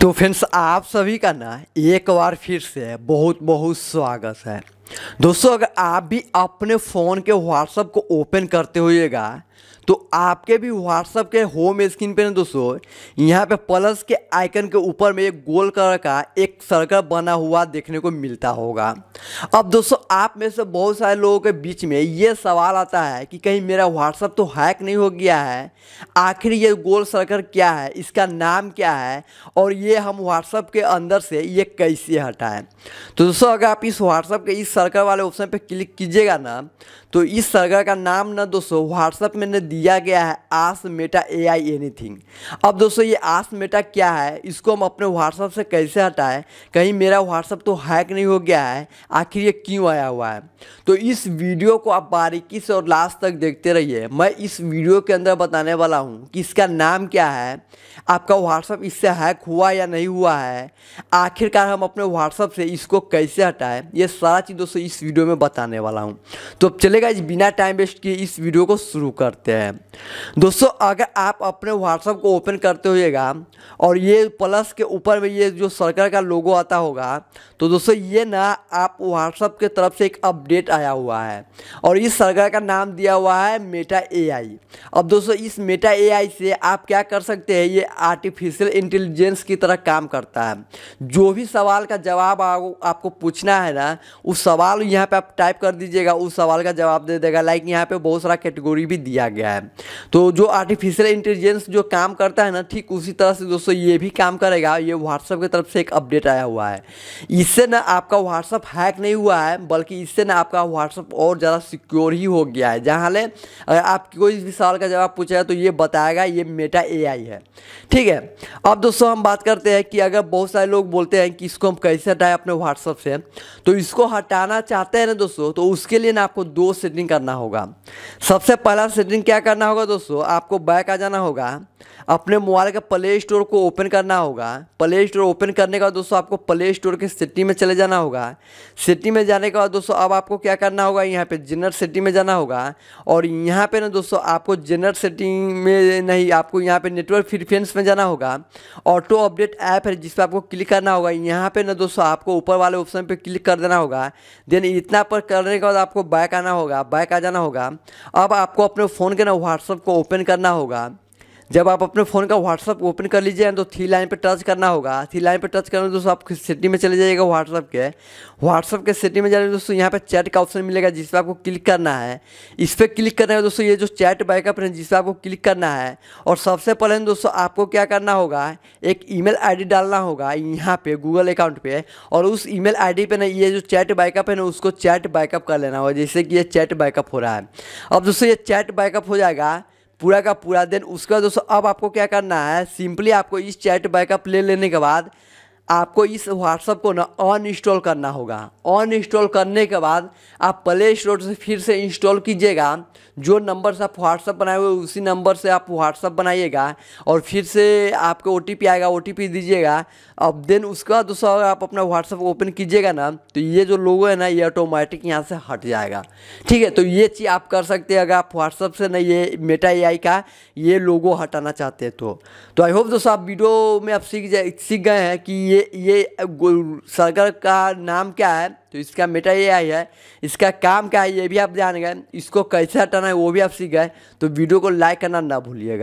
तो फ्रेंड्स आप सभी का ना एक बार फिर से बहुत बहुत स्वागत है। दोस्तों, अगर आप भी अपने फ़ोन के व्हाट्सअप को ओपन करते होइएगा तो आपके भी व्हाट्सअप के होम स्क्रीन पे ना दोस्तों, यहाँ पे प्लस के आइकन के ऊपर में एक गोल कलर का एक सर्कल बना हुआ देखने को मिलता होगा। अब दोस्तों, आप में से बहुत सारे लोगों के बीच में ये सवाल आता है कि कहीं मेरा व्हाट्सअप तो हैक नहीं हो गया है? आखिर ये गोल सर्कल क्या है? इसका नाम क्या है? और ये हम व्हाट्सअप के अंदर से ये कैसे हटाएँ? तो दोस्तों, अगर आप इस व्हाट्सअप के इस सर्कल वाले ऑप्शन पे क्लिक कीजिएगा ना तो इस सर्कल का नाम ना दोस्तों व्हाट्सअप में ने दिया गया है आस मेटा ए आई एनीथिंग अब दोस्तों ये आस मेटा क्या है? इसको हम अपने व्हाट्सअप से कैसे हटाएँ? कहीं मेरा व्हाट्सअप तो हैक नहीं हो गया है। आखिर ये क्यों आया हुआ है? तो इस वीडियो को आप बारीकी से और लास्ट तक देखते रहिए। मैं इस वीडियो के अंदर बताने वाला हूँ कि इसका नाम क्या है, आपका व्हाट्सअप इससे हैक हुआ या नहीं हुआ है, आखिरकार हम अपने व्हाट्सअप से इसको कैसे हटाएँ? ये सारा चीज़ दोस्तों इस वीडियो में बताने वाला हूँ। तो अब चलेगा इस बिना टाइम वेस्ट किए इस वीडियो को शुरू करते हैं। दोस्तों, अगर आप अपने व्हाट्सअप को ओपन करते होइएगा, और ये प्लस के ऊपर में ये जो सर्कल का लोगो आता होगा तो दोस्तों, ये ना आप व्हाट्सअप के तरफ़ से एक अपडेट आया हुआ है। और इस सर्कल का नाम दिया हुआ है मेटा एआई अब दोस्तों, इस मेटा एआई से आप क्या कर सकते हैं, ये आर्टिफिशियल इंटेलिजेंस की तरह काम करता है। जो भी सवाल का जवाब आपको पूछना है ना, उस सवाल यहाँ पे आप टाइप कर दीजिएगा, उस सवाल का जवाब दे देगा। लाइक यहाँ पे बहुत सारा कैटेगोरी भी दिया गया है। तो जो आर्टिफिशियल इंटेलिजेंस जो काम करता है ना, ठीक उसी तरह से दोस्तों ये भी काम करेगा। ये व्हाट्सअप की तरफ़ से एक अपडेट आया हुआ है। इससे ना आपका व्हाट्सअप हैक नहीं हुआ है, बल्कि इससे ना आपका व्हाट्सअप और ज़्यादा सिक्योर ही हो गया है। जहाँ ले, अगर आप कोई भी सवाल का जवाब पूछेगा तो ये बताएगा, ये मेटा एआई है। ठीक है, अब दोस्तों हम बात करते हैं कि अगर बहुत सारे लोग बोलते हैं कि इसको हम कैसे हटाएँ अपने व्हाट्सअप से तो इसको हटाना चाहते हैं ना दोस्तों तो उसके लिए ना आपको दो सेटिंग करना होगा। सबसे पहला सेटिंग क्या करना होगा दोस्तों, आपको बैक आ जाना होगा, अपने मोबाइल का प्ले स्टोर को ओपन करना होगा। प्ले स्टोर ओपन करने के बाद दोस्तों, आपको प्ले स्टोर के सिटी में चले जाना होगा। सिटी में जाने के बाद दोस्तों, अब आपको क्या करना होगा, यहाँ पे जनरल सिटी में जाना होगा। और यहाँ पे ना दोस्तों, आपको जनरल सेटिंग में नहीं, आपको यहाँ पे नेटवर्क फ्रीक्वेंस में जाना होगा। ऑटो अपडेट ऐप है जिस पर आपको क्लिक करना होगा। यहाँ पे ना दोस्तों, आपको ऊपर वाले ऑप्शन पे क्लिक कर देना होगा। देन इतना पर करने के बाद आपको बैक आना होगा बैक आ जाना होगा। अब आपको अपने फ़ोन के ना व्हाट्सअप को ओपन करना होगा। जब आप अपने फ़ोन का व्हाट्सअप ओपन कर लीजिए तो थ्री लाइन पे टच करना होगा। थ्री लाइन पे टच करना दोस्तों आप सेटिंग में चले जाइएगा व्हाट्सअप के। व्हाट्सअप के सेटिंग में जाने दोस्तों, यहाँ पे चैट का ऑप्शन मिलेगा जिस पर आपको क्लिक करना है। इस पर क्लिक करने का, दोस्तों, ये जो चैट बैकअप है, जिस पर आपको क्लिक करना है। और सबसे पहले, दोस्तों, आपको क्या करना होगा, एक ईमेल आईडी डालना होगा यहाँ पे गूगल अकाउंट पे। और उस ईमेल आईडी पे ना, ये जो चैट बैकअप है ना, उसको चैट बैकअप कर लेना होगा जैसे कि ये चैट बैकअप हो रहा है। अब, दोस्तों, ये चैट बैकअप हो जाएगा। पूरा का पूरा देन। उसके बाद दोस्तों, अब आपको क्या करना है सिंपली आपको इस चैट बैकअप ले लेने के बाद आपको इस व्हाट्सअप को ना अनइंस्टॉल करना होगा। अनइंस्टॉल करने के बाद आप प्ले स्टोर से फिर से इंस्टॉल कीजिएगा। जो नंबर से आप व्हाट्सअप बनाए हुए, उसी नंबर से आप व्हाट्सअप बनाइएगा और फिर से आपको ओटीपी आएगा ओटीपी दीजिएगा। अब देन उसके बाद दोस्तों, अगर आप अपना व्हाट्सअप ओपन कीजिएगा ना तो ये जो लोगो है ना, ये ऑटोमेटिक यहाँ से हट जाएगा। ठीक है तो ये चीज़ आप कर सकते हैं अगर आप व्हाट्सअप से ना ये मेटा ए का ये लोगो हटाना चाहते हैं तो। तो आई होप दोस्तों आप वीडियो में आप सीख जाए, सीख गए हैं कि ये सर्कल का नाम क्या है? तो इसका मेटा ये आई है। इसका काम क्या है? ये भी आप जान गए। इसको कैसे हटाना है, वो भी आप सीख गए। तो वीडियो को लाइक करना ना भूलिएगा।